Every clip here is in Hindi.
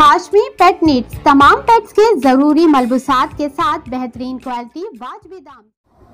पेट नीड्स तमाम पेट्स के ज़रूरी मलबूसात के साथ बेहतरीन क्वालिटी वाजबी दाम।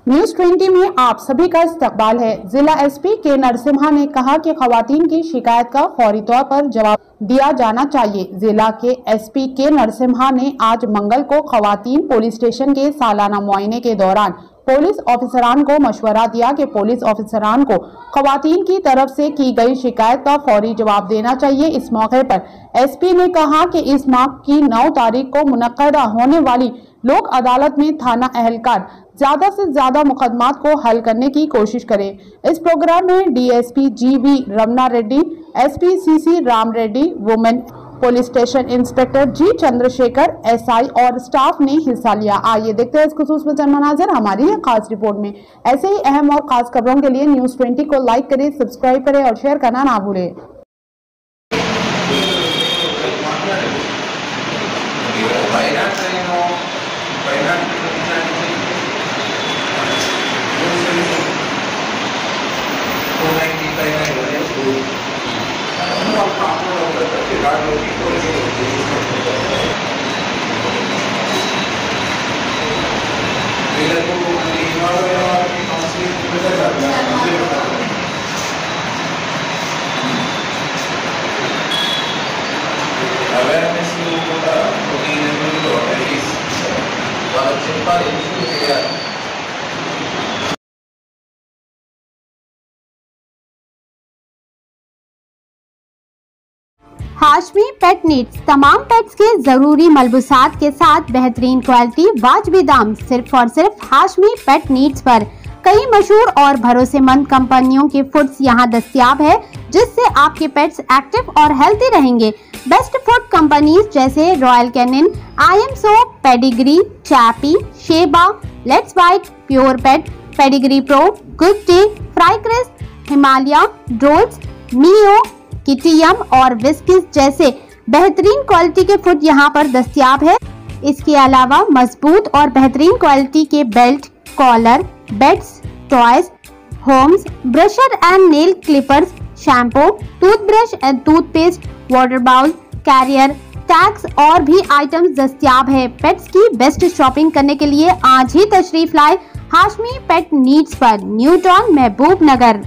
न्यूज़ 20 में आप सभी का इस्तकबाल है। जिला एसपी के नरसिम्हा ने कहा कि खातन की शिकायत का फौरी तौर पर जवाब दिया जाना चाहिए। जिला के एसपी के नरसिम्हा ने आज मंगल को खवतान पुलिस स्टेशन के सालाना मुआयने के दौरान पुलिस ऑफिसरान को मशवरा दिया कि पुलिस ऑफिसरान को खवतान की तरफ़ से की गई शिकायत का फौरी जवाब देना चाहिए। इस मौके पर एसपी ने कहा कि इस माह की 9 तारीख को मुनदा होने वाली लोक अदालत में थाना अहलकार ज़्यादा से ज़्यादा मुकदमात को हल करने की कोशिश करें। इस प्रोग्राम में DSP GV Ramana Reddy, SP CC Ram Reddy, women police station inspector G Chandrashekar, SI और स्टाफ ने हिस्सा लिया। आइए देखते हैं इस खसूस में चंद मनाजर हमारी खास रिपोर्ट में। ऐसे ही अहम और खास खबरों के लिए न्यूज़ 20 को लाइक करें सब्सक्राइब करें और शेयर करना ना भूलें। हाशमी पेट नीड्स तमाम पेट्स के ज़रूरी मलबूसात के साथ बेहतरीन क्वालिटी वाजबी दाम सिर्फ़ और सिर्फ़ हाशमी पेट नीड्स पर। कई मशहूर और भरोसेमंद कंपनियों के फूड्स यहाँ दस्तियाब है। जिससे आपके पेट्स एक्टिव और हेल्थी रहेंगे। बेस्ट फ़ूड कंपनीज़ जैसे Royal Canin Iams Pedigree Chappi Sheba let's bite pure pet Pedigree pro good day fry Christ Himalaya Drools Meo किटीयम और विस्किस जैसे बेहतरीन क्वालिटी के फ़ूड यहाँ पर दस्तियाब है। इसके अलावा मज़बूत और बेहतरीन क्वालिटी के belt collar beds toys homes brusher and nail clippers shampoo, toothbrush and toothpaste water bowl carrier tags और भी आइटम्स दस्तियाब है। पेट्स की बेस्ट शॉपिंग करने के लिए आज ही तशरीफ़ लाए हाशमी पेट नीड्स पर न्यूटॉन महबूब नगर।